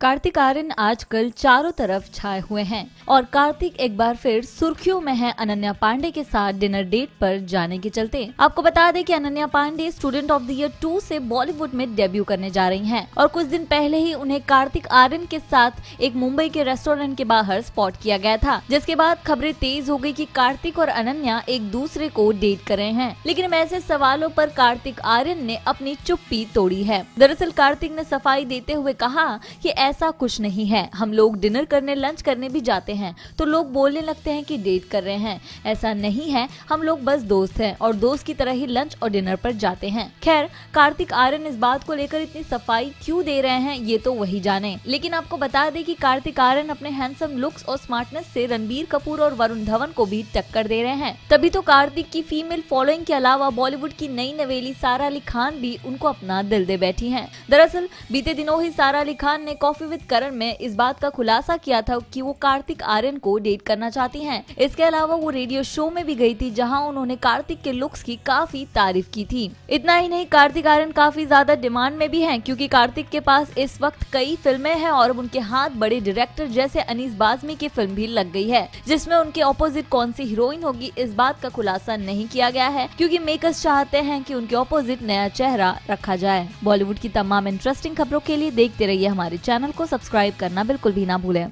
कार्तिक आर्यन आजकल चारों तरफ़ छाए हुए हैं और कार्तिक एक बार फिर सुर्खियों में है अनन्या पांडे के साथ डिनर डेट पर जाने के चलते। आपको बता दें कि Ananya Pandey student of the year two से बॉलीवुड में डेब्यू करने जा रही हैं और कुछ दिन पहले ही उन्हें कार्तिक आर्यन के साथ एक मुंबई के रेस्टोरेंट के बाहर स्पॉट किया गया था, जिसके बाद खबरें तेज हो गई की कार्तिक और अनन्या एक दूसरे को डेट कर रहे हैं। लेकिन ऐसे सवालों पर कार्तिक आर्यन ने अपनी चुप्पी तोड़ी है। दरअसल कार्तिक ने सफ़ाई देते हुए कहा कि ऐसा कुछ नहीं है। हम लोग डिनर करने, लंच करने भी जाते हैं तो लोग बोलने लगते हैं कि डेट कर रहे हैं। ऐसा नहीं है। हम लोग बस दोस्त हैं और दोस्त की तरह ही लंच और डिनर पर जाते हैं। खैर, कार्तिक आर्यन इस बात को लेकर इतनी सफ़ाई क्यों दे रहे हैं, ये तो वही जाने। लेकिन आपको बता दें कि कार्तिक आर्यन अपने हैंडसम लुक्स और स्मार्टनेस से रणबीर कपूर और वरुण धवन को भी टक्कर दे रहे हैं। तभी तो कार्तिक की फीमेल फॉलोइंग के अलावा बॉलीवुड की नई नवेली सारा अली खान भी उनको अपना दिल दे बैठी है। दरअसल, बीते दिनों ही सारा अली खान ने कॉफ़ी विद करण में इस बात का खुलासा किया था कि वो कार्तिक आर्यन को डेट करना चाहती हैं। इसके अलावा वो रेडियो शो में भी गई थी, जहाँ उन्होंने कार्तिक के लुक्स की काफ़ी तारीफ़ की थी इतना ही नहीं, कार्तिक आर्यन काफ़ी ज़्यादा डिमांड में भी है, क्यूँकी कार्तिक के पास इस वक्त कई फ़िल्में हैं और उनके हाथ बड़े डायरेक्टर जैसे अनीस बाजमी की फ़िल्म भी लग गई है, जिसमें उनके ऑपोजिट कौन सी हीरोइन होगी, इस बात का खुलासा नहीं किया गया है, क्यूँकी मेकर्स चाहते हैं की उनके ऑपोजिट नया चेहरा रखा जाए बॉलीवुड की तमाम इंटरेस्टिंग खबरों के लिए देखते रहिए हमारे चैनल को सब्सक्राइब करना बिल्कुल भी ना भूलें।